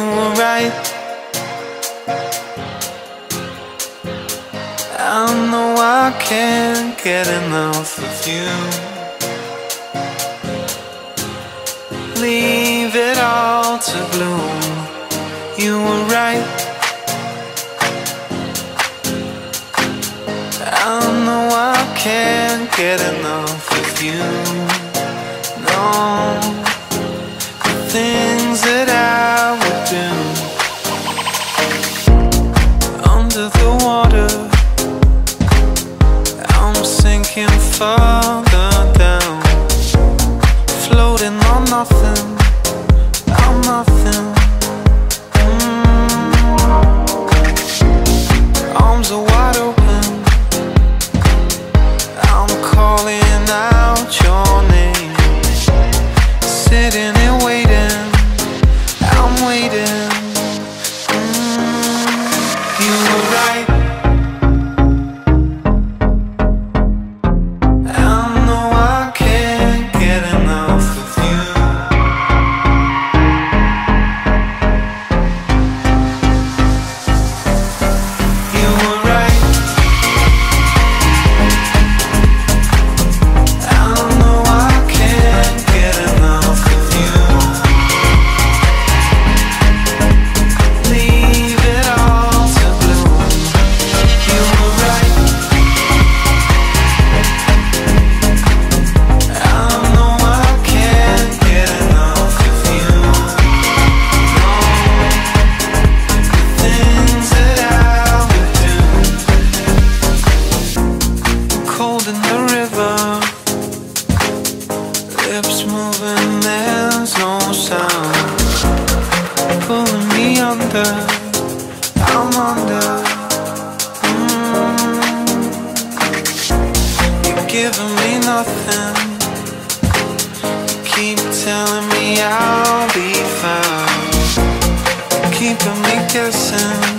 right. I know I can't get enough of you. Leave it all to bloom. You were right. I know I can't get enough of you. No, further down, floating on nothing. I'm nothing. Under, I'm under. Mm. You're giving me nothing. Keep telling me I'll be fine. Keeping me guessing,